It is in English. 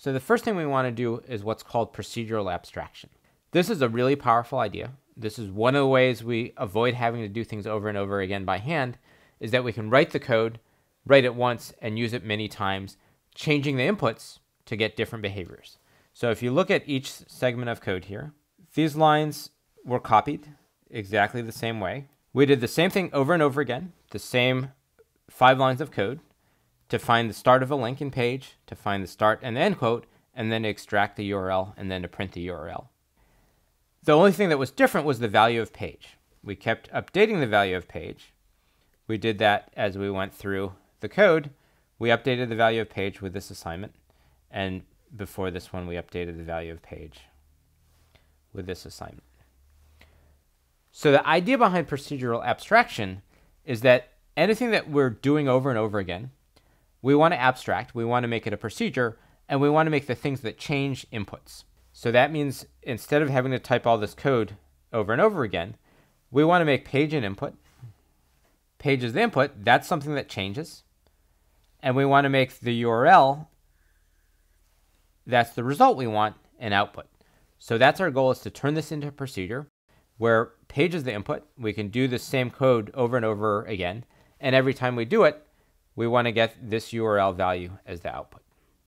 So the first thing we want to do is what's called procedural abstraction. This is a really powerful idea. This is one of the ways we avoid having to do things over and over again by hand is that we can write the code, write it once and use it many times, changing the inputs to get different behaviors. So if you look at each segment of code here, these lines were copied exactly the same way. We did the same thing over and over again, the same five lines of code to find the start of a link in page, to find the start and end quote, and then to extract the URL and then to print the URL. The only thing that was different was the value of page. We kept updating the value of page. We did that as we went through the code. We updated the value of page with this assignment. And before this one, we updated the value of page with this assignment. So the idea behind procedural abstraction is that anything that we're doing over and over again, we want to abstract, we want to make it a procedure, and we want to make the things that change inputs. So that means instead of having to type all this code over and over again, we want to make page an input. Page is the input, that's something that changes. And we want to make the URL, that's the result we want, an output. So that's our goal is to turn this into a procedure where page is the input. We can do the same code over and over again. And every time we do it, we want to get this URL value as the output.